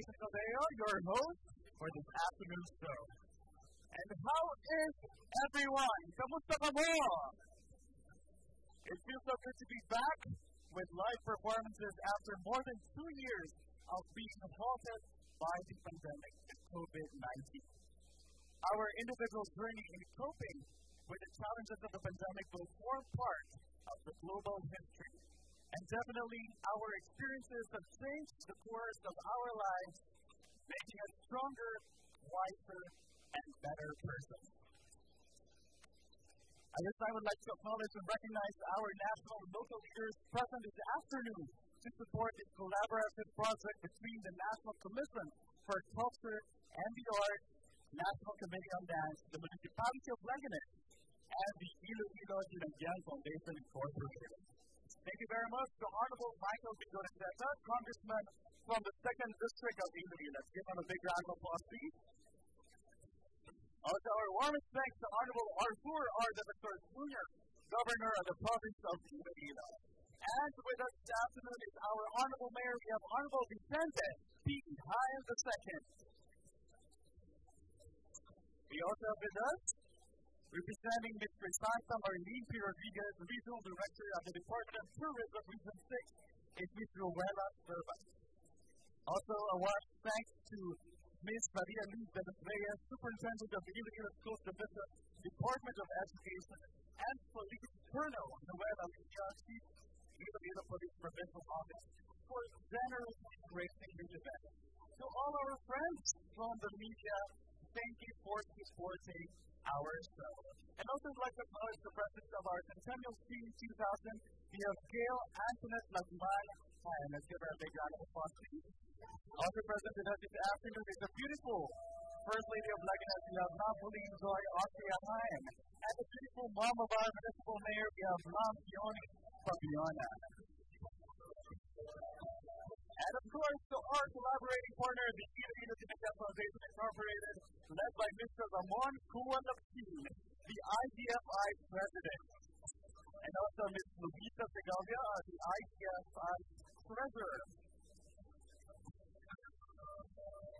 Jason Caldeo, your host for this afternoon's show. And how is everyone? It feels so good to be back with live performances after more than two years of being halted by the pandemic, and COVID-19. Our individual journey in coping with the challenges of the pandemic will form part of the global history. And definitely, our experiences have changed the course of our lives, making us stronger, wiser, and better persons. At this time, I would like to acknowledge and recognize our national and local leaders present this afternoon to support this collaborative project between the National Commission for Culture and the Arts, National Committee on Dance, the Municipality of Leganes, and the Iloilo Foundation Incorporated. Thank you very much to Honorable Michael B. Gorriceta, Congressman from the 2nd District of Iloilo. Let's give him a big round of applause, please. Also, our warmest thanks to Honorable Arthur R. De Jr., Governor of the Province of Iloilo. And with us this afternoon is our Honorable Mayor. We have Honorable Vicente P. Jaen II. We also have with us, representing Ms. Crisanta Marlene P. Rodriguez, Regional Director of the Department of Tourism, Region 6, is Ms. Rowella Serva. Also, a warm thanks to Ms. Maria de Reyes, Superintendent of the Iloilo Coast Division, Department of Education, and Police Colonel Noel Aliño, Chief Iloilo Police Provincial Office, for generously gracing this event. To all our friends from the media, thank you for supporting our show. And also would like to acknowledge the presence of our Centennial Team 2000. We have Gail Antoinette Lagman, and let's give her a big round of applause, please. Also present with us this afternoon is the beautiful First Lady of Leganes, we have Napoleon Joy Austria Heim. And the beautiful mom of our municipal mayor, we have Fiona Fabiana. And of course, our collaborating partner, the Iloilo Dinagyang Foundation Incorporated, led by Mr. Ramon Cualapin, the IDFI president. And also Ms. Luisa Segovia, uh, the IDFI treasurer.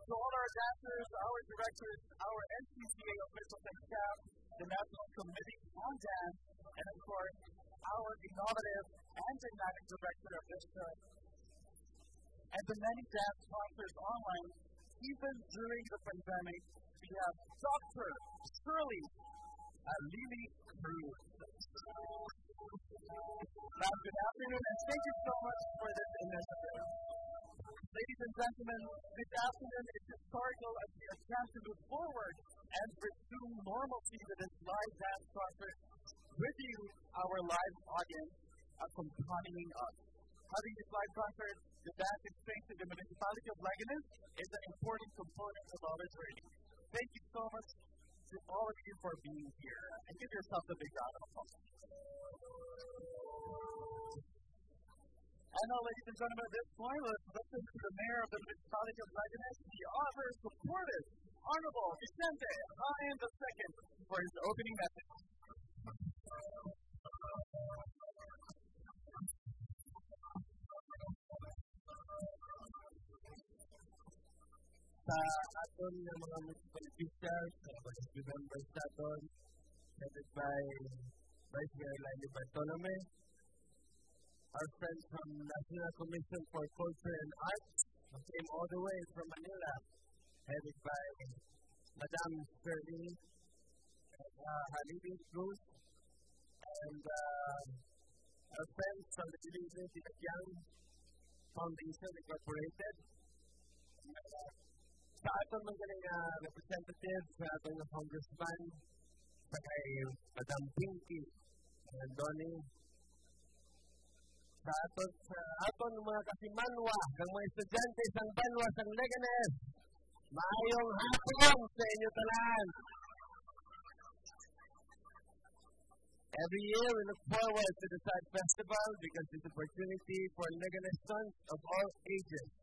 To all our dancers, our directors, our NCCA officials and staff, the National Committee on Dance, and of course, our innovative and dynamic director of this and the many dance sponsors online, even during the pandemic, we have Dr. Shirley and Lily Cruz. Now, good afternoon, and thank you so much for this initiative. Ladies and gentlemen, this afternoon is historical as we attempt to move forward and resume normalcy with this live dance concert with you, our live audience, accompanying us. Having this concert, the dance exchange to the municipality of Leganes is an important component of our journey. Thank you so much to all of you for being here. And give yourself a big round of applause. And now, ladies and gentlemen, this point, let's listen to the mayor of the municipality of Leganes, the author, supportive, Honorable Vicente Jaen II, for his opening message. Sa aton ng mga officials, sa natin, headed by Vice Mayor Lily Bartolome, our friends from the National Commission for Culture and Arts, who came all the way from Manila, headed by Madam Shirley uh, Cruz, and uh, our friends from the Philippines Young Foundation Incorporated, uh, uh, representative, congressman, Pinky, sa aton mga kasimanwa, mga estudyante banwa Leganes, maayong hapon sa inyo tanan. Every year we look forward to the Saad Festival because it's an opportunity for Leganes sons of all ages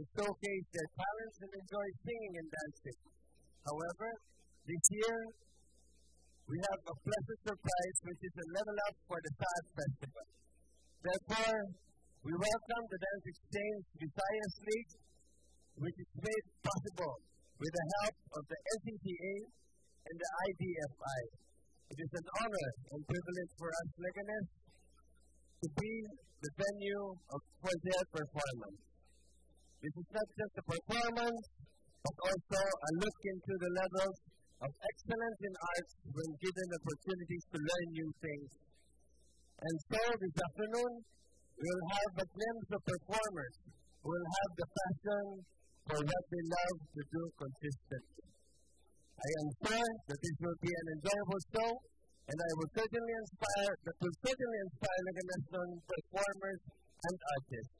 to showcase their talents and enjoy singing and dancing. However, this year we have a pleasant surprise which is a level up for the Saad Festival. Therefore, we welcome the Dance Xchange Visayas League which is made possible with the help of the NCCA and the IDFI. It is an honor and privilege for us Leganes to be the venue of, for their performance. This is not just a performance, but also a look into the levels of excellence in arts when given opportunities to learn new things. And so this afternoon, we will have a glimpse of performers who will have the passion for what they love to do consistently. I am sure that this will be an enjoyable show, and I will certainly inspire, that will certainly inspire Leganes performers and artists.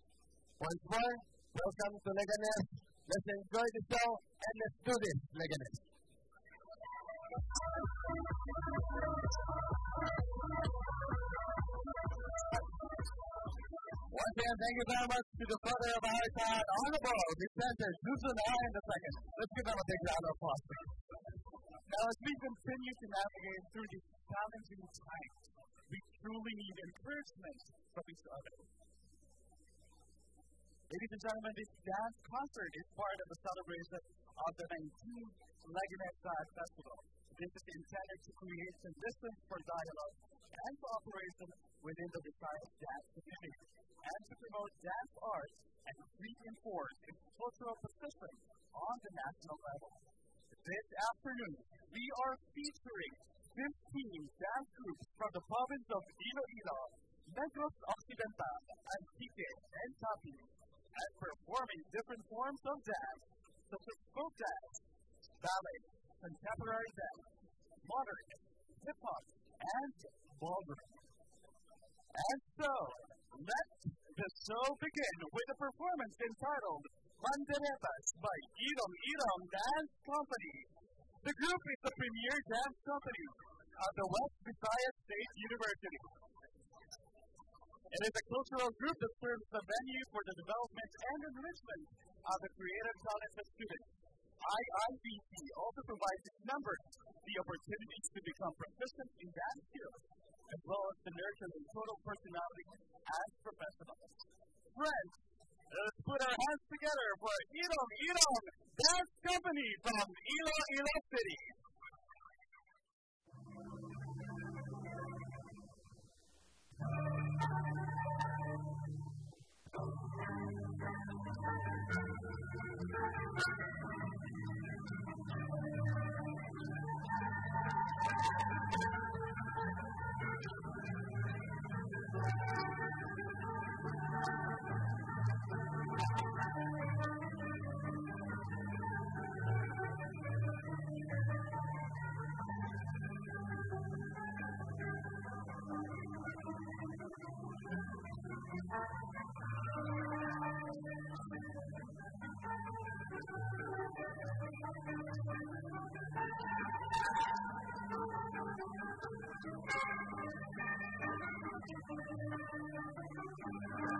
Once more, welcome to Leganes. Let's enjoy the show, and let's do this, Leganes. Once again, thank you very much to the father of our side, Honorable Dissenter Susan the second. Let's give them a big round of applause. Now, as we continue to navigate through these challenging times, we truly need encouragement from each other. Ladies and gentlemen, this dance concert is part of the celebration of the 19th Leganes Festival. This is intended to create conditions for dialogue and cooperation within the Visayas dance community and to promote dance art and reinforce its cultural position on the national level. This afternoon, we are featuring 15 dance groups from the province of Iloilo, Negros Occidental, Antique, and Capiz, and performing different forms of dance, such as folk dance, ballet, contemporary dance, modern, hip hop, and ballroom. And so, let the show begin with a performance entitled Banderetas by Irong Irong Dance Company. The group is the premier dance company of the West Visayas State University. It is a cultural group that serves the venue for the development and enrichment of the creative talents of students. IIDC also provides its members the opportunities to become proficient in dance skills, as well as to nurture their total personality as professionals. Friends, let's put our hands together for Irong Irong Dance Company from Iloilo City. Thank you.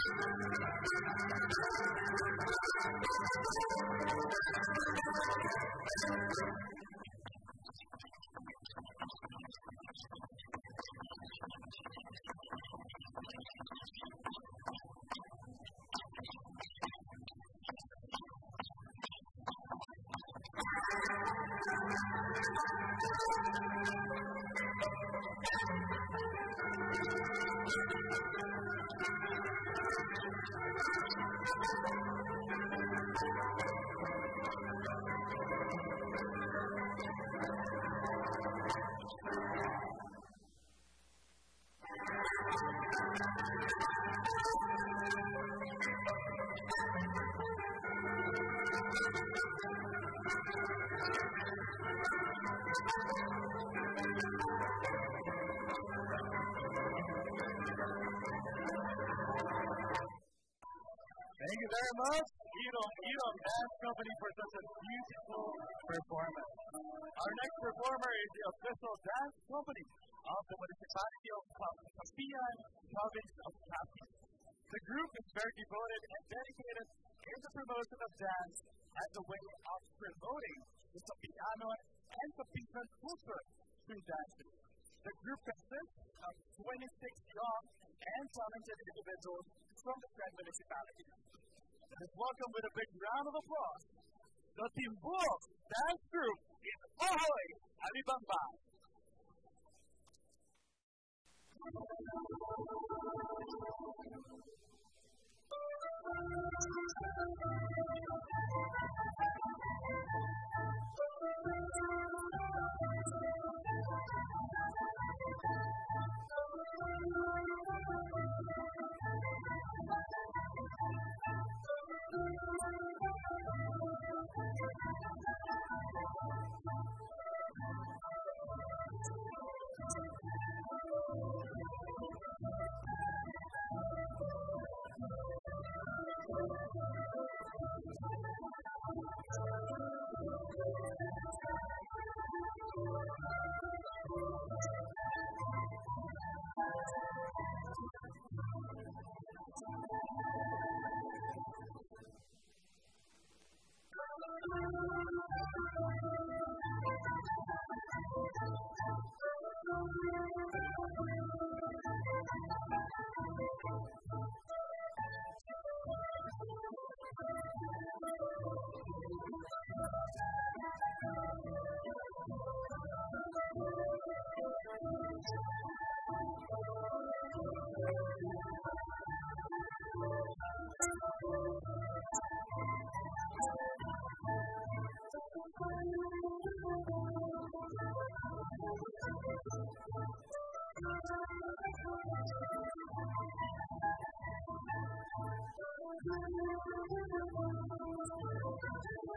Thank you very much, Irong Irong Dance Company, for such a beautiful performance. Our next performer is the official dance company of the municipality of Kapian, province of Capiz. The group is very devoted and dedicated in the promotion of dance as a way of promoting the Kapianon and Kapitan culture through dancing. The group consists of 26 young and talented individuals from the Grand Municipality. Let's welcome with a big round of applause the team Timbuok dance group in Ahoy, Alibamba. Thank you.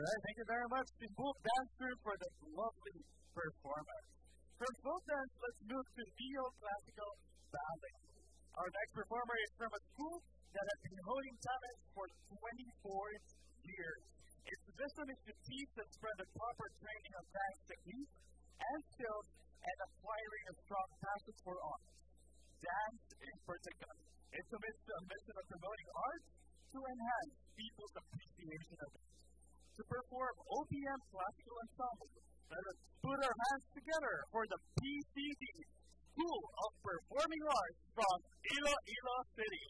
Thank you very much to both dancers for the lovely performance. From folk dance, let's move to neo-classical ballet. Our next performer is from a school that has been holding talents for 24 years. Its mission is to teach and spread the proper training of dance techniques and skills and acquiring a strong passion for art. Dance in particular. It's a mission of promoting art to enhance people's appreciation of it to perform OPM classical ensemble, Let us put our hands together for the PCD School of Performing Arts from Iloilo City.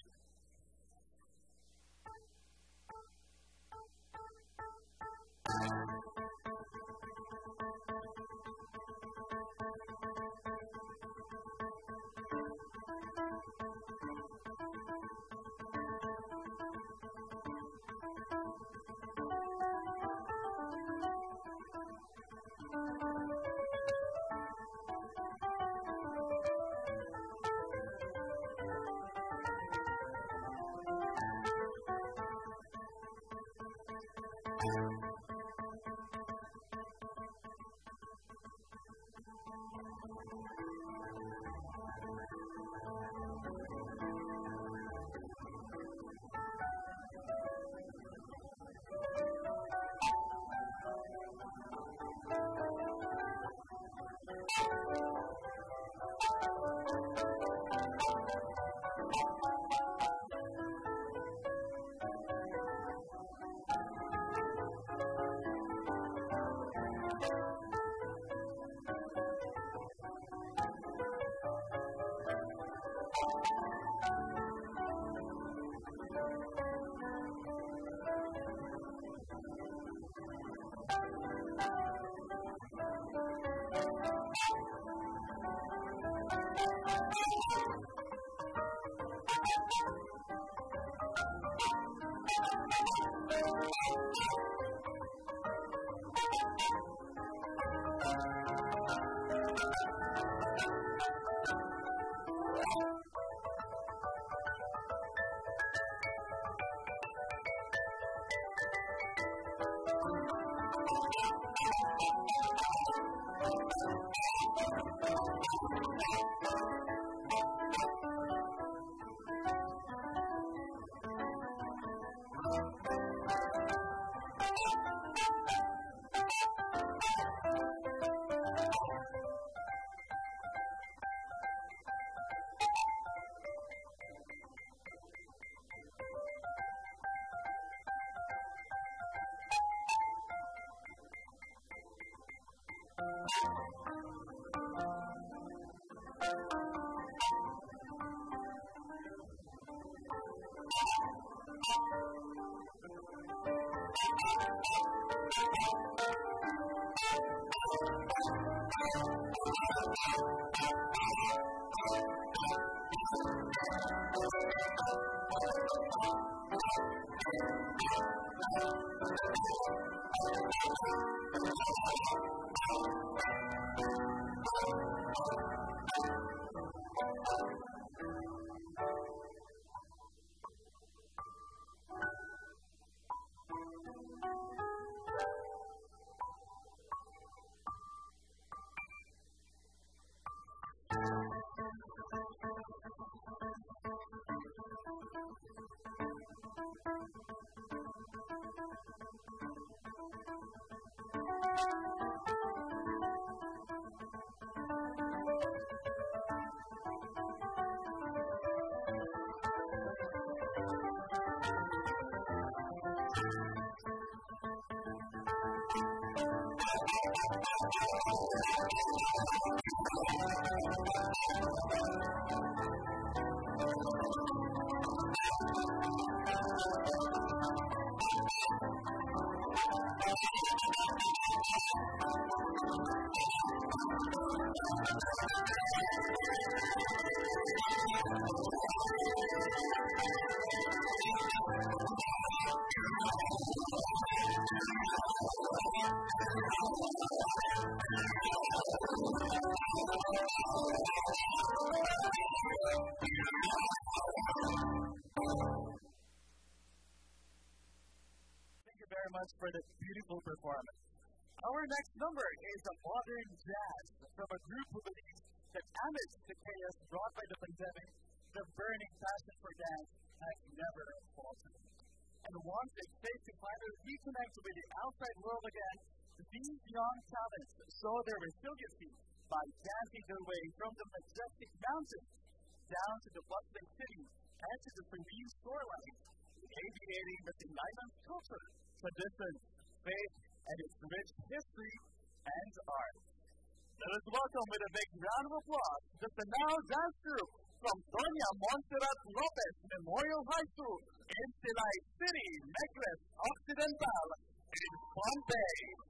you very much for the beautiful performance. Our next number is a modern jazz from a group who believes that amidst the chaos brought by the pandemic, the burning passion for dance has never faltered. And once it's safe to finally reconnect with the outside world again, these young talents show their resiliency by dancing their way from the majestic mountains down to the bustling city and to the serene shorelines, radiating with the island's culture, tradition, faith, and its rich history and art. Let us welcome with a big round of applause the Sana-aw Dance Group from Doña Montserrat Lopez Memorial High School in Silay City, Negros Occidental, in Bombay.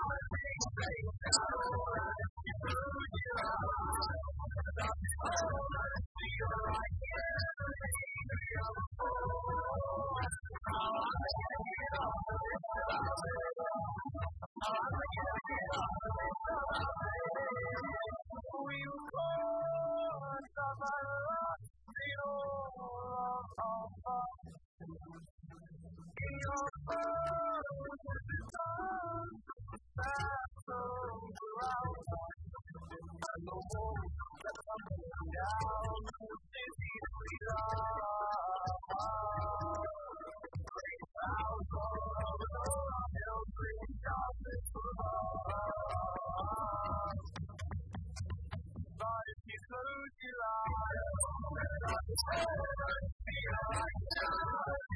Oh, my God.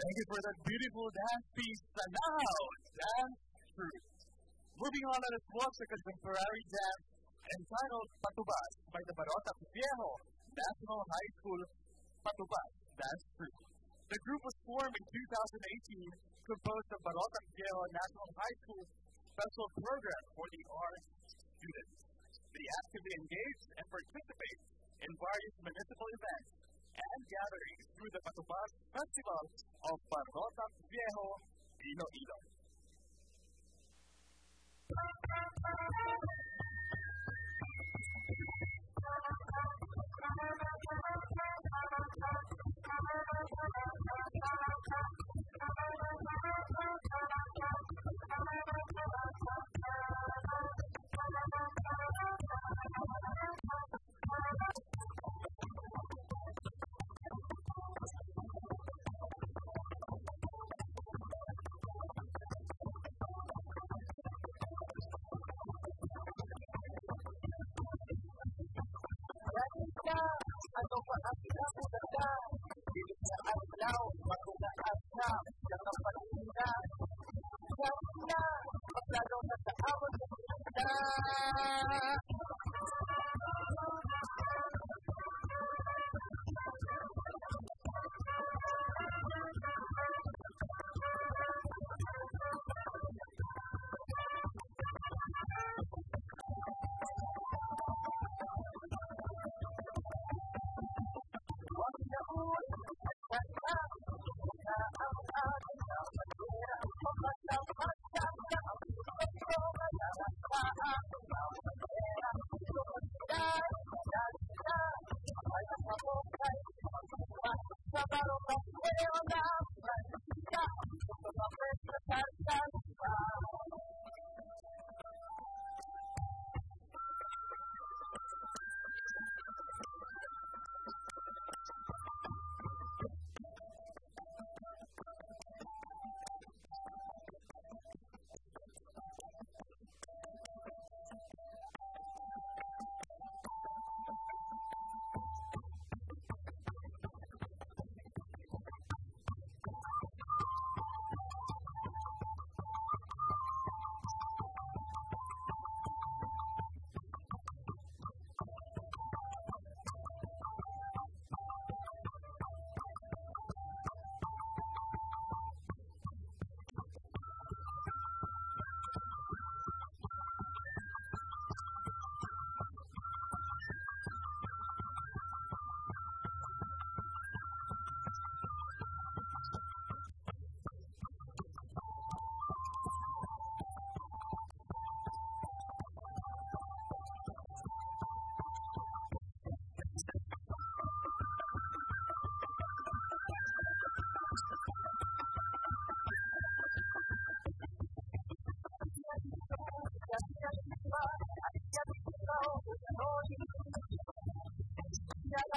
Thank you for that beautiful dance piece. And now, dance truth. Moving on, let us watch the contemporary dance entitled Patubas by the Barotac Viejo National High School Patubas Dance Troupe. The group was formed in 2018, composed of Barotac Viejo National High School Special Program for the Arts students. They actively engage and participate in various municipal events and gatherings through the Patubas Festival of Barotac Viejo Iloilo.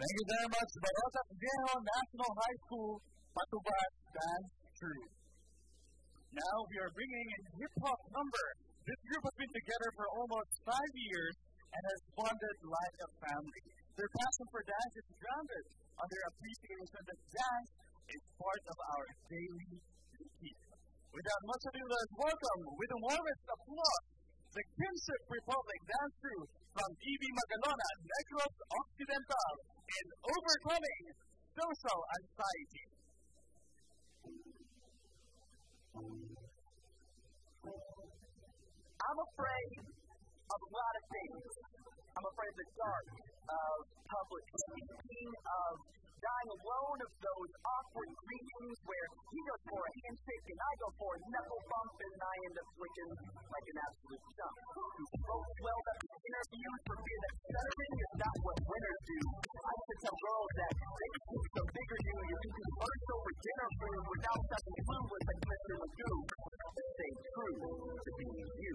Thank you very much, Barotac Viejo National High School, Patubas Dance Troupe. Now we are bringing in hip hop number. This group has been together for almost five years and has bonded like a family. Their passion for dance is grounded appreciation that dance is part of our daily routine. Without much ado, let's welcome with the warmest applause the Kinship Republic dance crew from EB Magalona, Negros Occidental in Overcoming Social Anxiety. I'm afraid of a lot of things. I'm afraid of the dark, of public speaking, of dying alone, of those awkward greetings where he goes for a handshake and I go for a knuckle bump and I end up looking like an absolute chump. Who spoke well that the interviews for being a stuttering is not what winners do. I to tell girls that they could the bigger you, you can commercial for dinner food without something clueless like Mr. Magoo. Stay true to being you.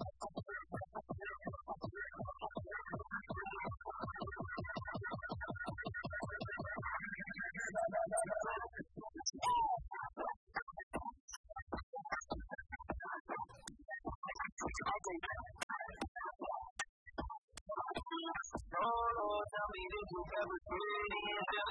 That you've ever been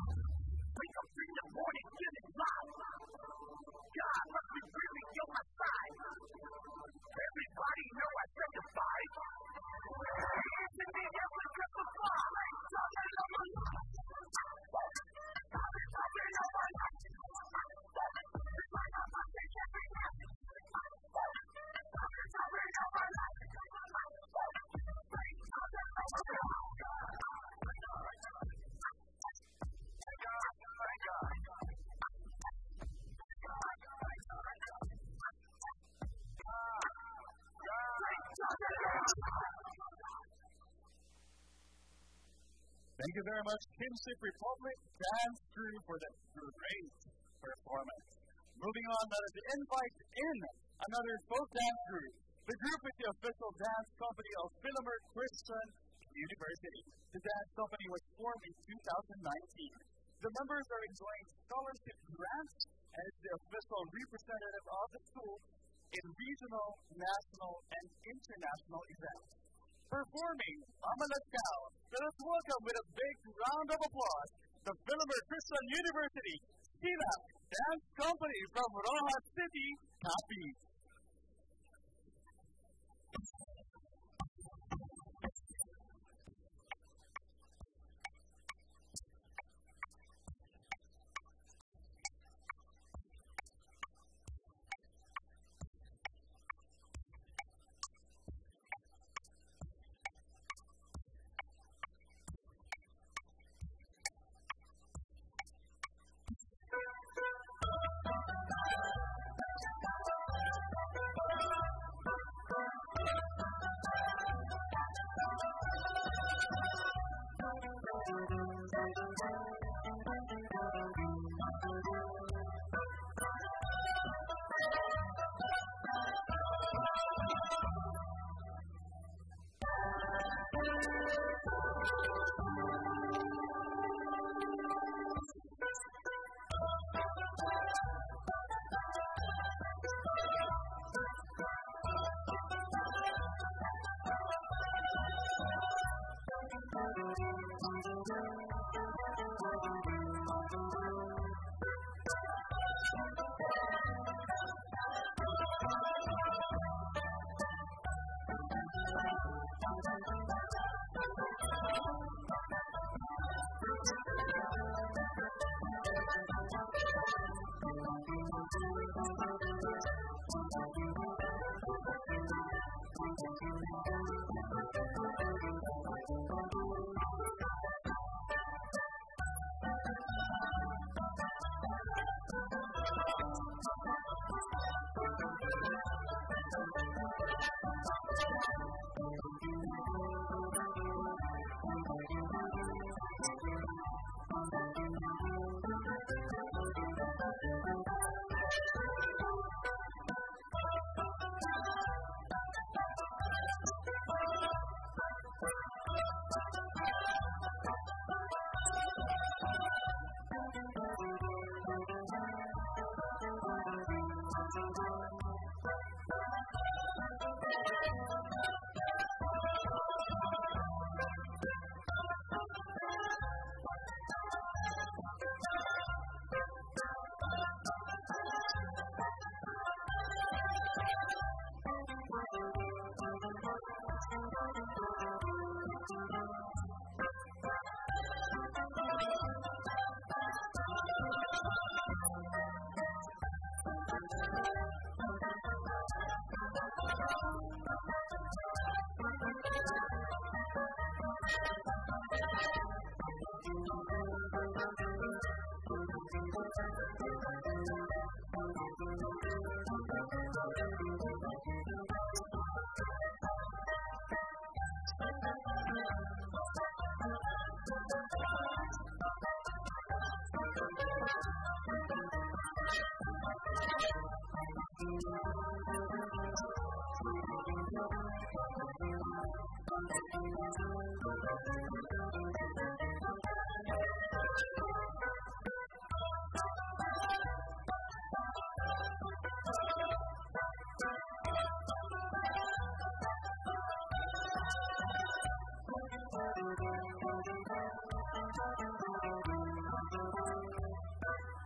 very much, Kinship Republic Dance Crew, for that great performance. Moving on, let us invite in another folk dance group. The group is the official dance company of Filamer Christian University. The dance company was formed in 2019. The members are enjoying scholarship grants as the official representative of the school in regional, national, and international events. Performing Amalaskao, let us welcome with a big round of applause the Filamer Christian University Silak Dance Company from Roxas City, Capiz.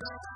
God.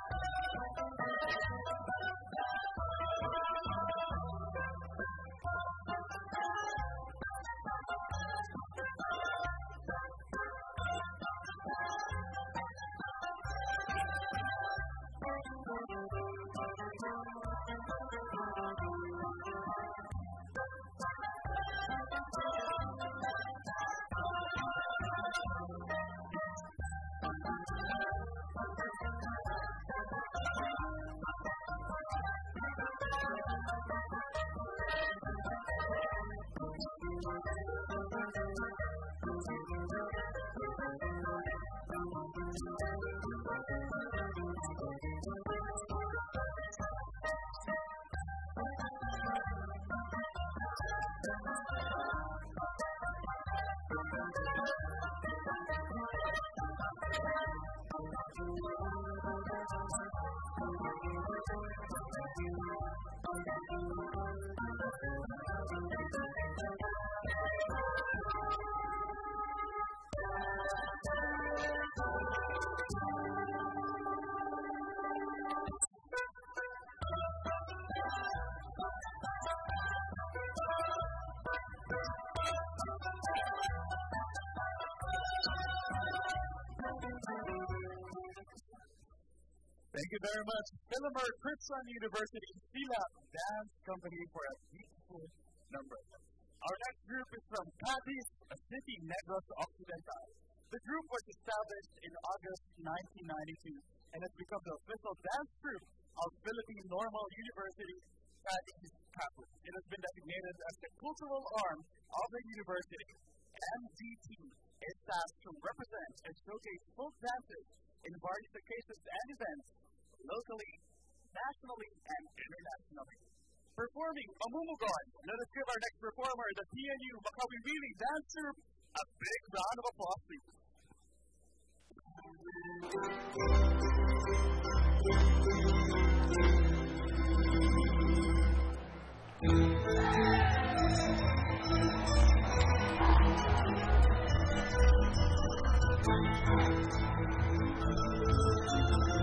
Thank you very much, Filamer Christian University Silak Dance Company for a beautiful number. Our next group is from Cadiz, a city Negros Occidental. The group was established in August 1992 and has become the official dance group of Philippine Normal University Cadiz campus. It has been designated as the cultural arm of the university. MDT is tasked to represent and showcase folk dances in various occasions and events locally, nationally, and internationally. Performing Mamumugon, let us give our next performer, the PNU Makabi Reading Dancer, a big round of applause, please. Thank you.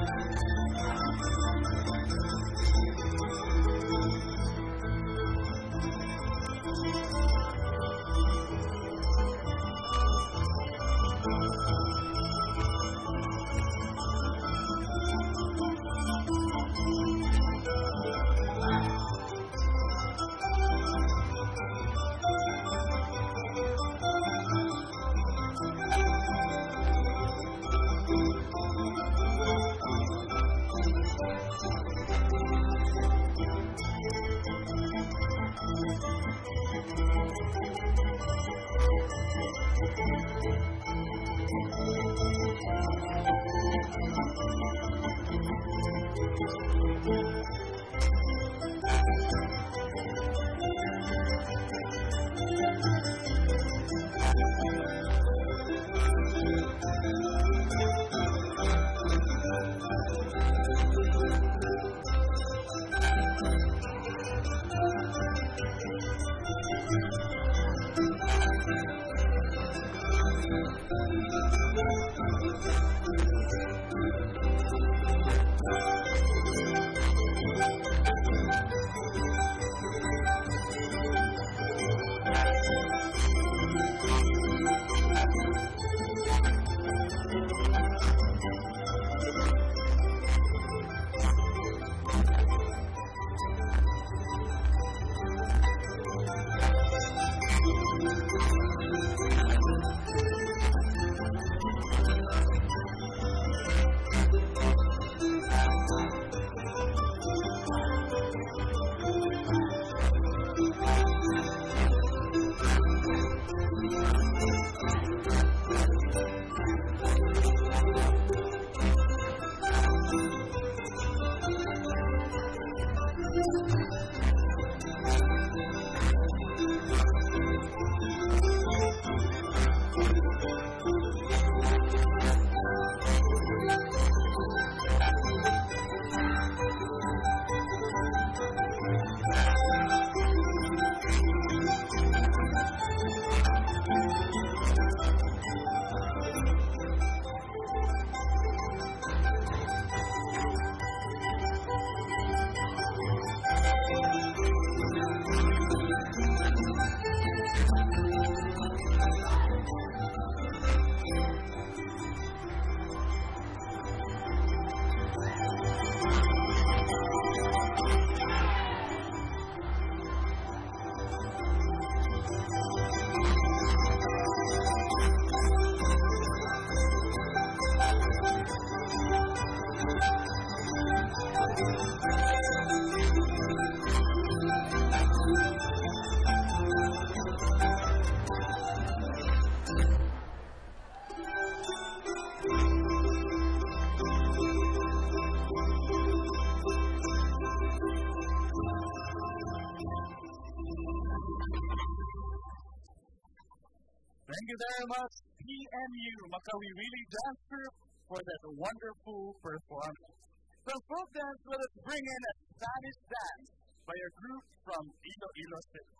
Very much, PNU Makawiwili Dance Group, for that wonderful performance. From folk dance, let us bring in a Spanish dance by a group from Iloilo City.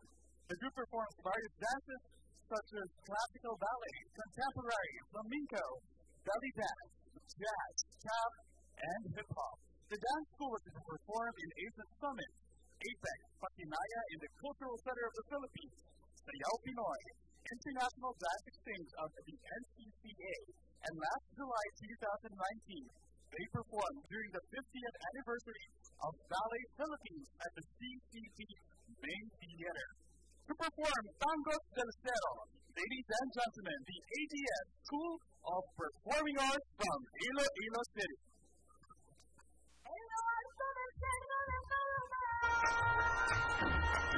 The group performs various dances such as classical ballet, contemporary, flamenco, belly dance, jazz, tap, and hip hop. The dance school was performed in Asian Summit, APEC, Patinaya in the Cultural Center of the Philippines, Sayaw Pinoy, International Dance Exchange of the NCCA, and last July 2019, they performed during the 50th anniversary of Ballet Philippines at the CCP Main Theater. To perform Tangos del Cerro, ladies and gentlemen, the ADS School of Performing Arts from Iloilo City. Thank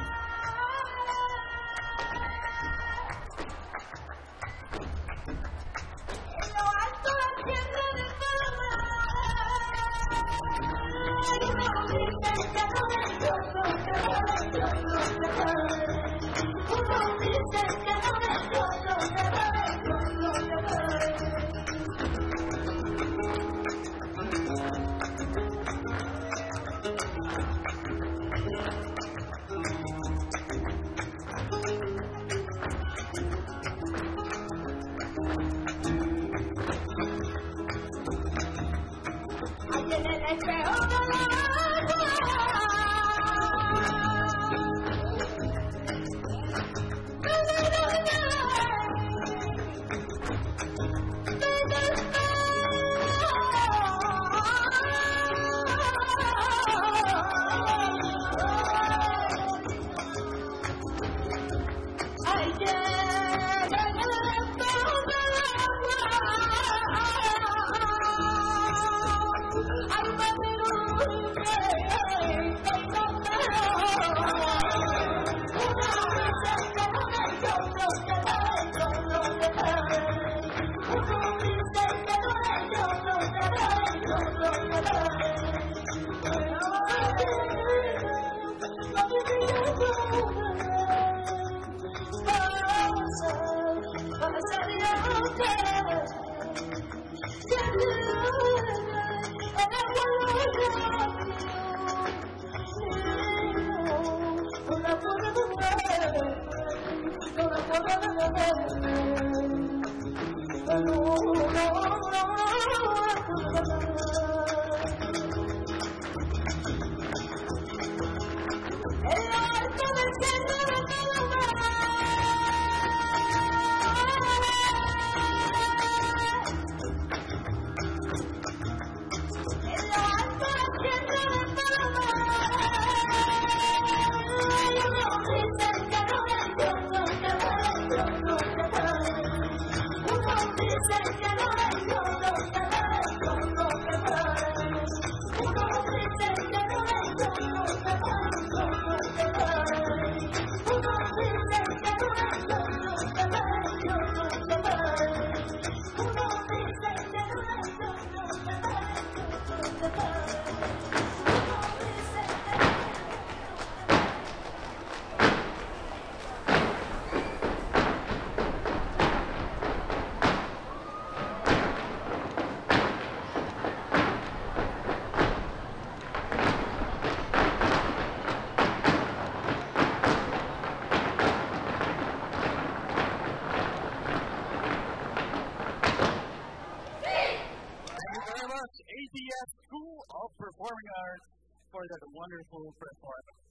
of Performing Arts, for that wonderful performance.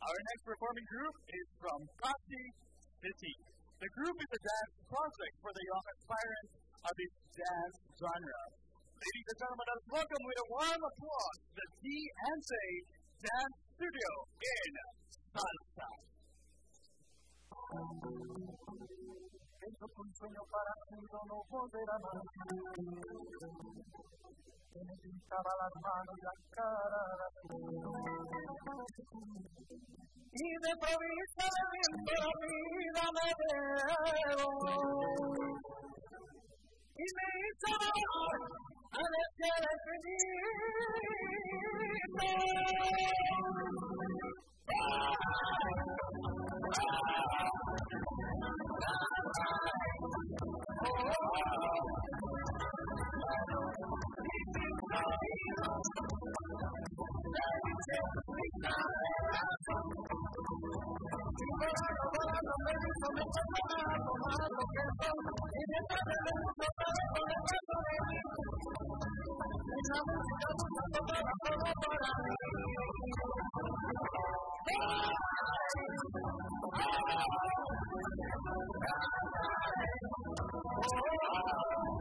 Our next performing group is from Pasig City. The group is a dance project for the young aspirants of its dance genre. Ladies and gentlemen, let's welcome with a warm applause the D&J Dance Studio in Salsa. Eso un sueño para mí, no volverá más. Que me pintaba las manos y la cara. Y de provista viendo la vida me veo. Y me hizo a Oh,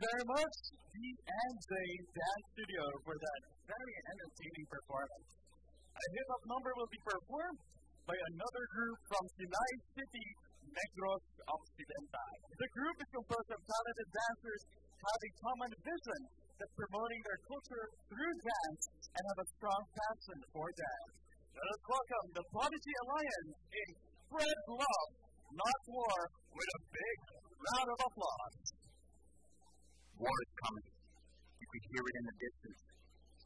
very much, D and J Dance Studio, for that very entertaining performance. A hip hop number will be performed by another group from Silay City, Negros Occidental. The group is composed of talented dancers having common vision that's promoting their culture through dance and have a strong passion for dance. Let us welcome the Prodigy Alliance in Spread Love, Not War, with a big round of applause. War is coming. You can hear it in the distance.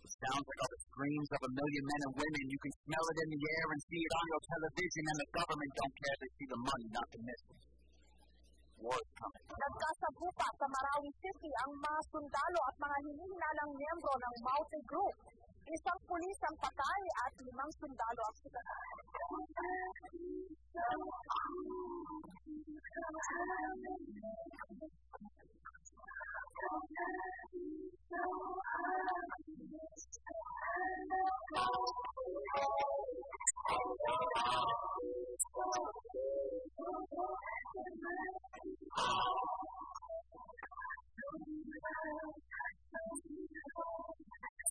It sounds like all the screams of a million men and women. You can smell it in the air and see it on your television, and the government don't care. They see the money, not the missiles. War is coming. Nagkasabupa sa Marawi City ang mga sundalo at mga hinihinalang miyembro ng Maute Group. Isang pulis ang patay at limang sundalo ang sugatan.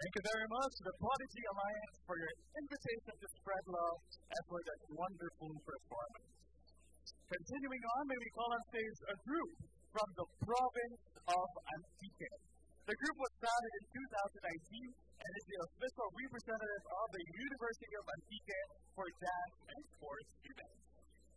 Thank you very much, to the Prodigy Alliance, for your invitation to spread love and for that wonderful performance. Continuing on, may we call on stage a group from the province of Antique. The group was founded in 2019 and is the official representative of the University of Antique for dance and sports events.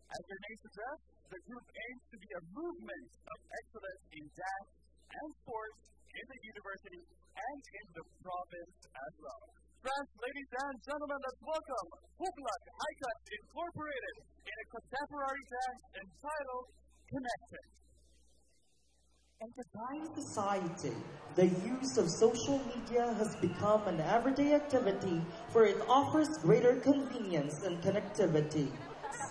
As their name suggests, the group aims to be a movement of excellence in dance and sports in the university and in the province as well. Ladies and gentlemen, let's welcome Hublag Haikat Incorporated in a contemporary dance entitled Connected. In today's society, the use of social media has become an everyday activity for it offers greater convenience and connectivity.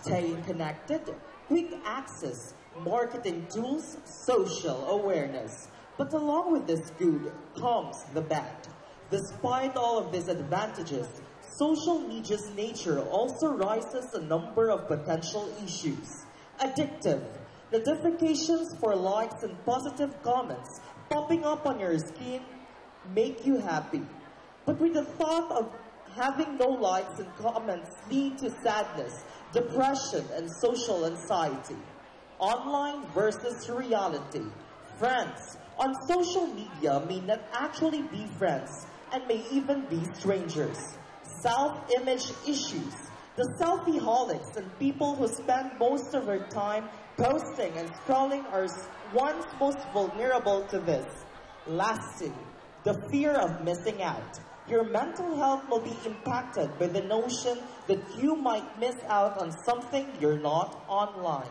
Staying connected, quick access, marketing tools, social awareness. But along with this good comes the bad. Despite all of these advantages, social media's nature also raises a number of potential issues. Addictive, notifications for likes and positive comments popping up on your screen make you happy. But with the thought of having no likes and comments lead to sadness, depression, and social anxiety. Online versus reality. Friends on social media may not actually be friends and may even be strangers. Self-image issues. The selfie-holics and people who spend most of their time posting and scrolling are ones most vulnerable to this. Lastly, the fear of missing out. Your mental health will be impacted by the notion that you might miss out on something you're not online.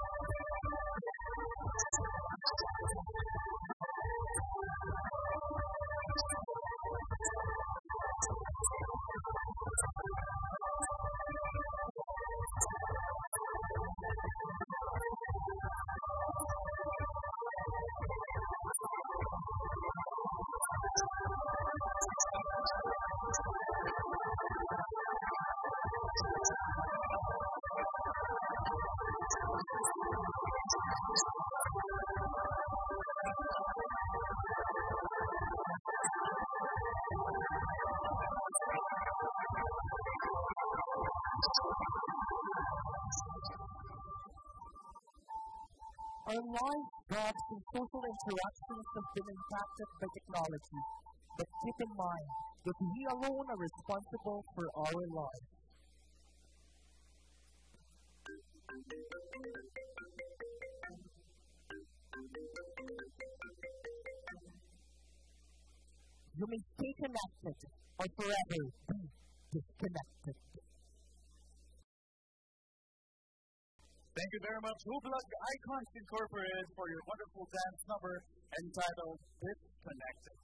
Our lives, jobs, and social interactions have been impacted by technology. But keep in mind that we alone are responsible for our lives. Thank you very much, Hublag Icons Incorporated, for your wonderful dance number entitled Disconnected.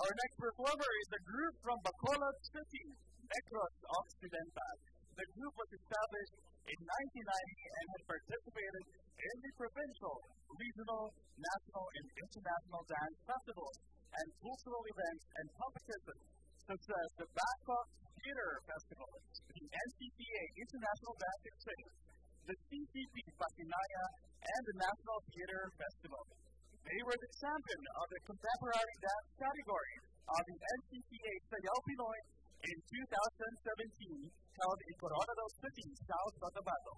Our next performer is a group from Bacolod City, Negros Occidental. The group was established in 1990 and has participated in the provincial, regional, national, and international dance festivals and cultural events and competitions such as the Bangkok Theater Festival, the NCPA International Dance Exchange, the CCP Pasinaya, and the National Theater Festival. They were the champion of the contemporary dance category of the NCCA Sayaw Pinoy in 2017, held in Koronadal City, South Cotabato.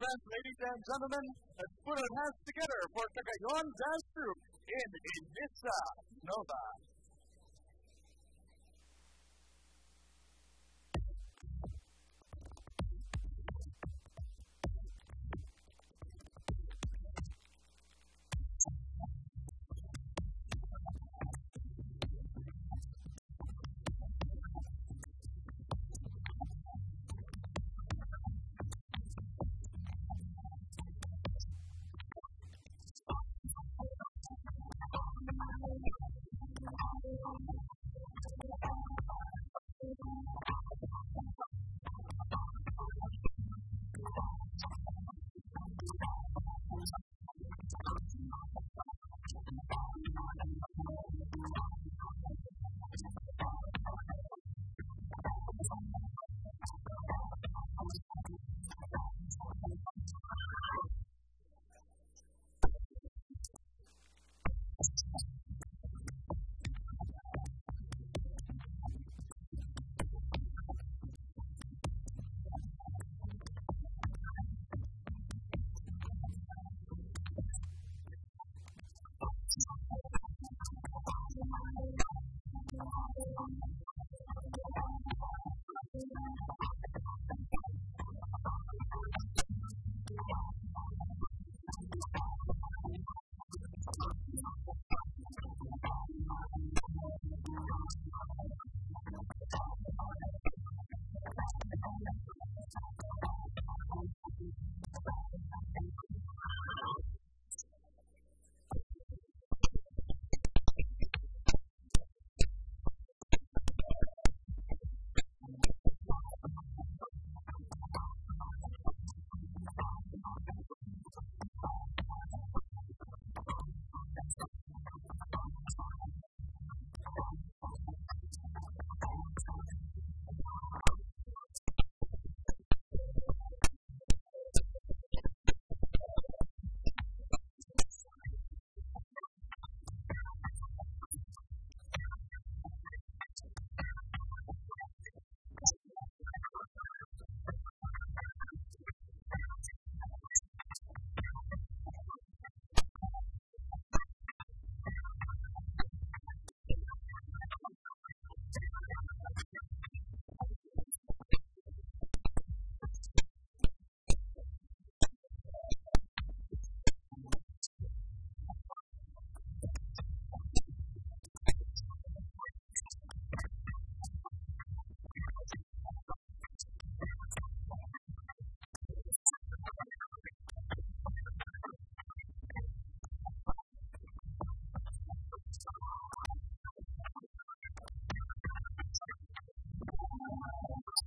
Friends, ladies and gentlemen, let's put our hands together for Kagayon Dance Group in Inisa Nova.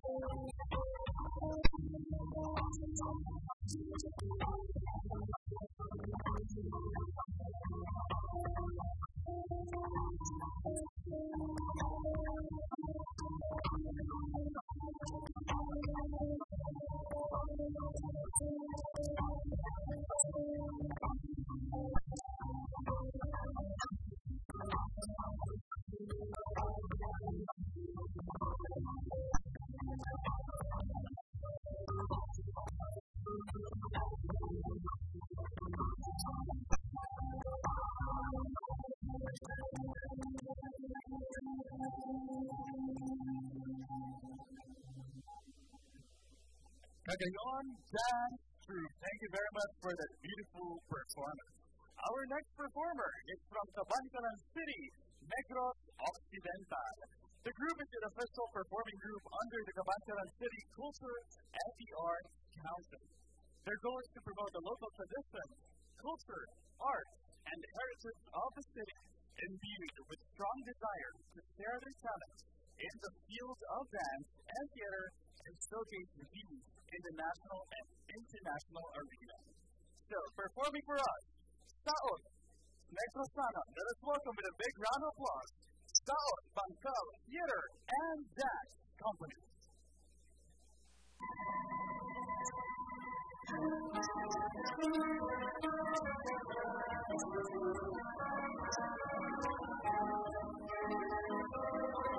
Thank you. Kagayon Dance Troupe. Thank you very much for that beautiful performance. Our next performer is from Kabankalan City, Negros Occidental. The group is an official performing group under the Kabankalan City Culture and the Arts Council. Their goal is to promote the local traditions, culture, arts, and heritage of the city, imbued with strong desire to share their talents in the field of dance and theater and showcase reviews in the national and international arena. So, performing for us, Saon, Metro Sana, let us welcome with a big round of applause, Sa-ot, Bangkal Theater and Dance Company.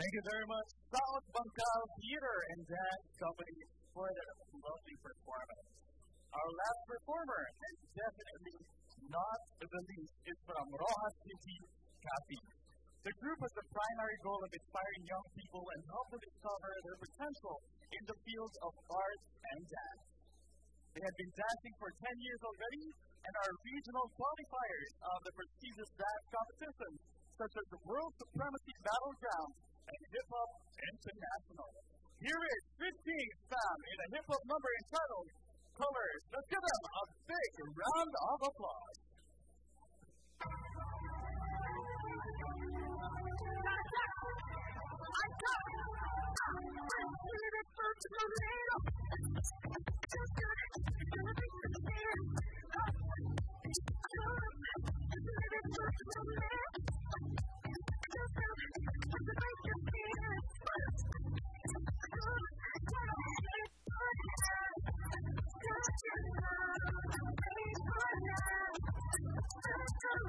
Thank you very much, Sa-ot Bangkal Theater and Dance Company, for that lovely performance. Our last performer, and definitely not the least, is from Roxas City, Capiz. The group has the primary goal of inspiring young people and help them discover their potential in the fields of art and dance. They have been dancing for 10 years already and are regional qualifiers of the prestigious dance competitions such as the World Supremacy Battleground and Hip Hop International. Here is 15 Fam in a hip hop number entitled Colors. Let's give them a big round of applause.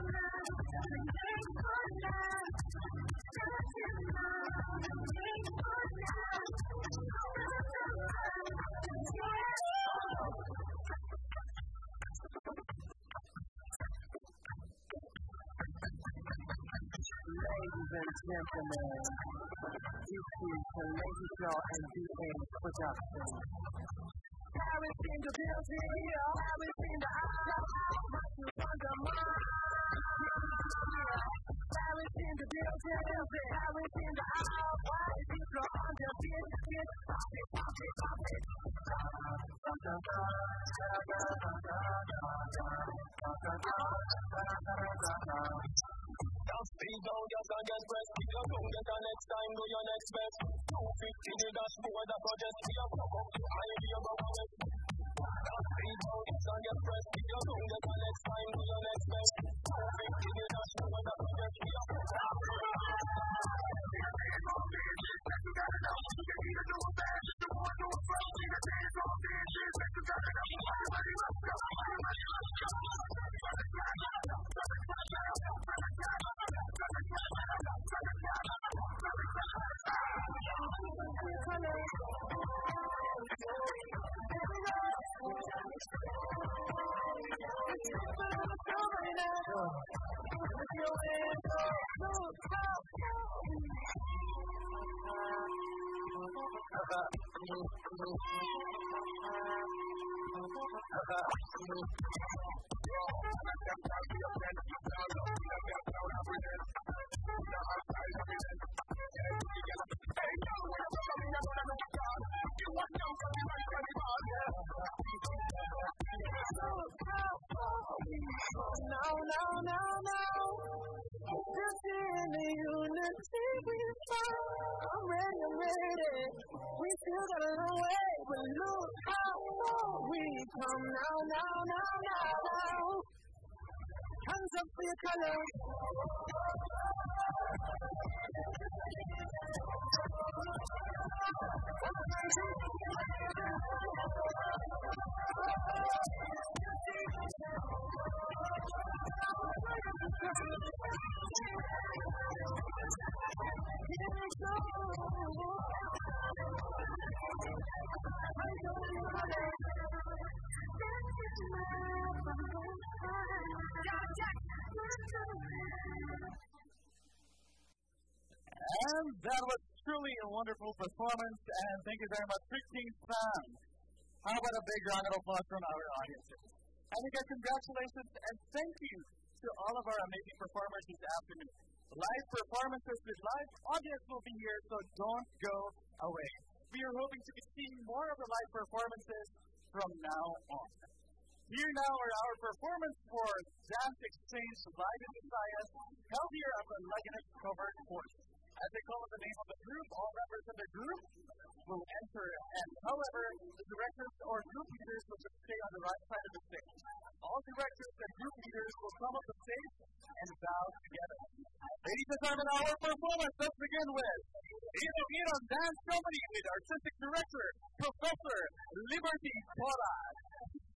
Ladies and gentlemen, this is the and DA production. Paris in the building, Paris in the house, my Paris in the building, Paris in the house, why is it so under business? Pop it, pop it, pop it. Just speed down, yes, and get pressed. If you don't get the next time, do your next best. 250 the dashboard, the project. We are come up to high, we are going next time, do your next best. 250 the dashboard, the project. We are come up to No, no, no, no. Just in the unity we found. I'm ただいま。Now, now. Hands up for your colors. And that was truly a wonderful performance, and thank you very much, 15 Fam. How about a big round of applause from our audiences? And again, congratulations and thank you to all of our amazing performers this afternoon. Live performances with live audience will be here, so don't go away. We are hoping to be seeing more of the live performances from now on. Here now are our performance for Zast Exchange Surviving Messiah, Healthier of a Legacy Covert Force. As they call it the name of the group, all members of the group will enter and however, the directors or group leaders will just stay on the right side of the stage. All directors and group leaders will come up the stage and bow together. Ladies and gentlemen, our performance, let's begin with Ino Ino company with artistic director, professor, Liberty Porat.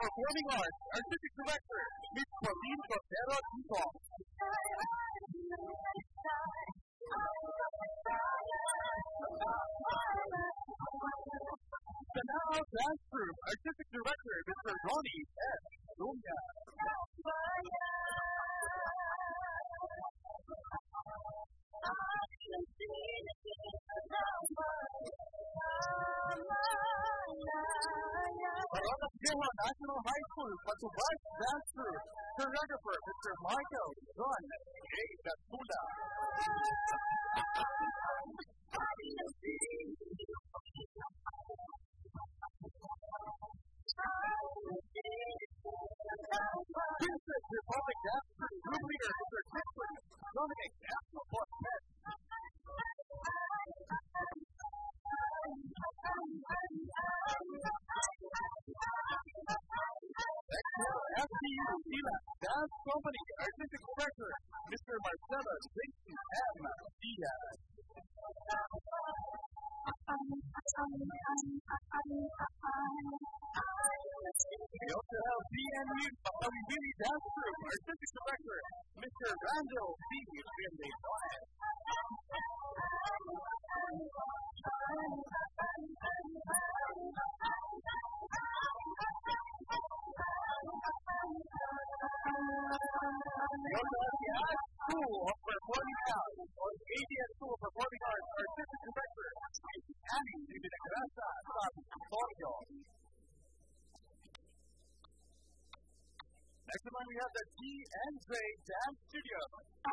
Performing Arts Artistic Director, Ms. Colleen Rosero Tito. The Now Dance Group Artistic Director, Mr. Ronnie.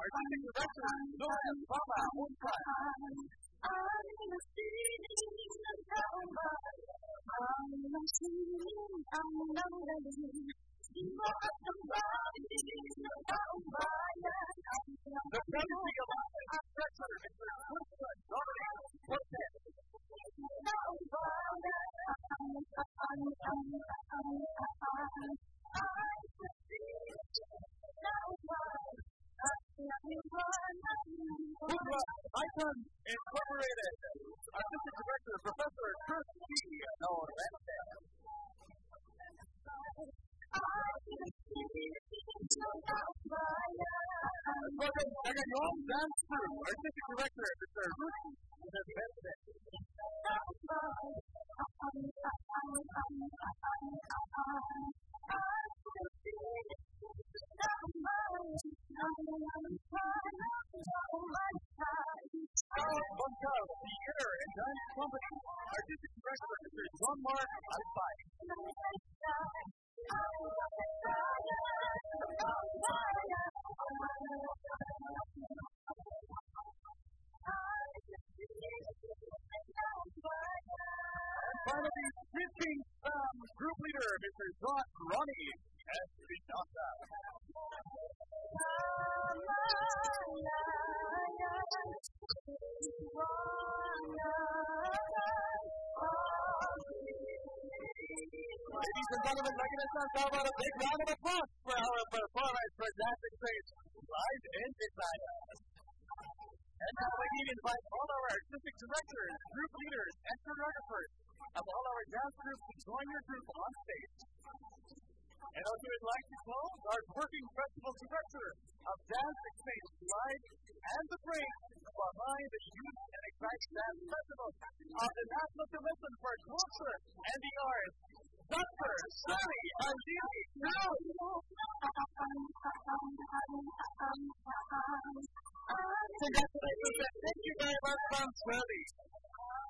Restaurant, Florian Papa und fight Calvaro, vem Mom Sally.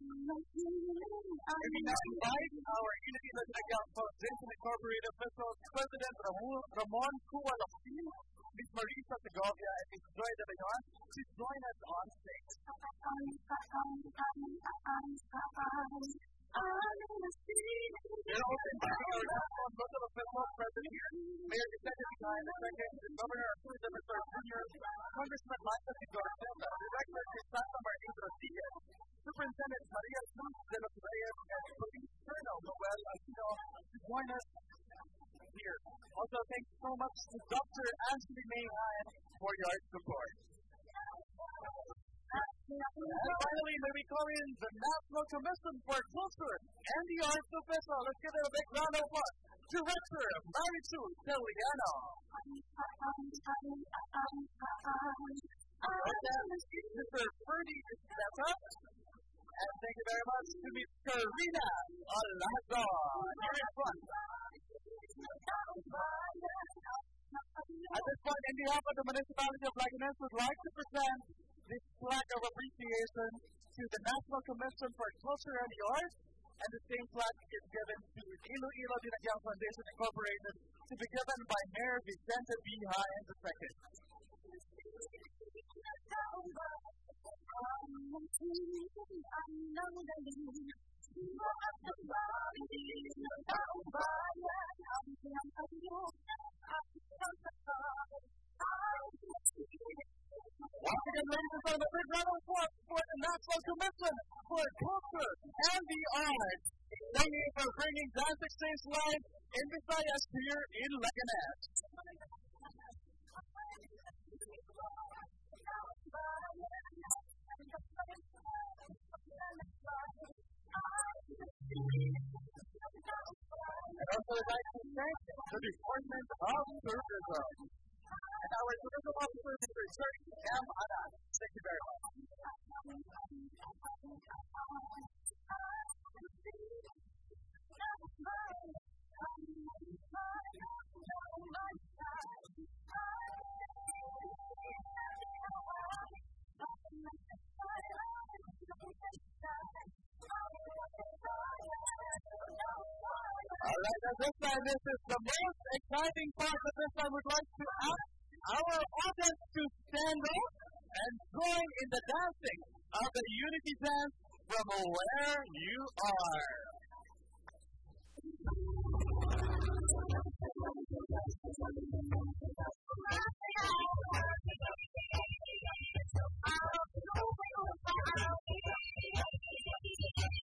And we our Unity Legislative Foundation Incorporated officials, President Ramon, Ramon in the National Commission for Culture and the Arts official. Let's give it a big round of applause. Director Marichu Tellano. Mr. Ferdy Esteta. And thank you very much to Ms. Karina. Here in front. At this point, in behalf of the municipality of Leganes, would like to present this plaque of appreciation to the National Commission for Culture and the Arts, and the same plaque is given to Iloilo Dinagyang Foundation Incorporated to be given by Mayor Vicente B. Jaen II. Once again, ladies and gentlemen, big of applause for the National Commission for Culture and the Arts. Thank you for bringing Dance Xchange Live in Visayas here in Leganes. And also, I'd like to thank the Department of Tourism. And our tourism officer, Mr. Jerry M. Anan. Thank you very much. All right, at this time, this is the most exciting part of this. I would like to ask our audience to stand up and join in the dancing of the unity dance from where you are.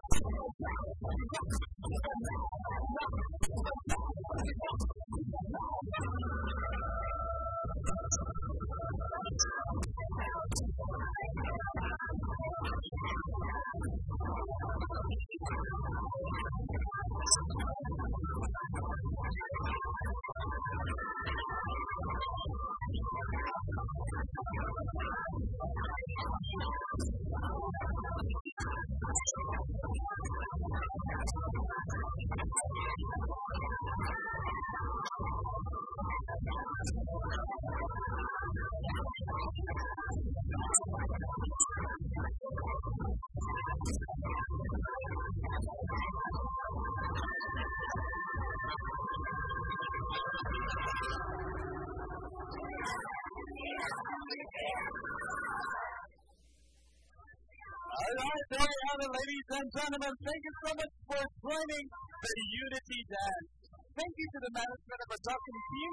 it, ladies and gentlemen. Thank you so much for joining the Unity Dance. Thank you to the management and production team,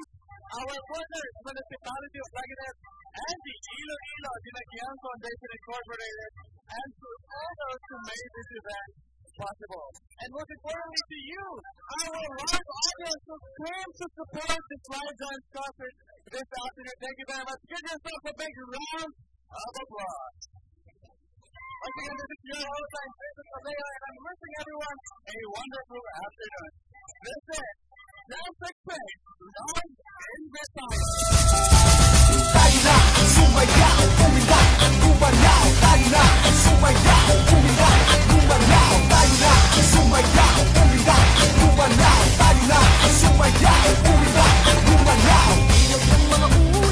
our partners, Municipality of Leganes, and the Iloilo Dinagyang Foundation Incorporated, and to all those who made this event possible. And most importantly to you, our live audience who came to support this live dance concert this afternoon. Thank you very much. Give yourself a big round of applause. Once again, this is your host, I'm Jason Mateo, and I'm wishing everyone a wonderful afternoon. This is Dance Express, Knowledge in Bitcoin. Tayo na ang sumayaw, bumila at gumalaw. Tayo na ang sumayaw, bumila at gumalaw. Tayo na ang sumayaw, bumila at gumalaw. Tayo na ang sumayaw, bumila at gumalaw. Iyak ng mga ulo.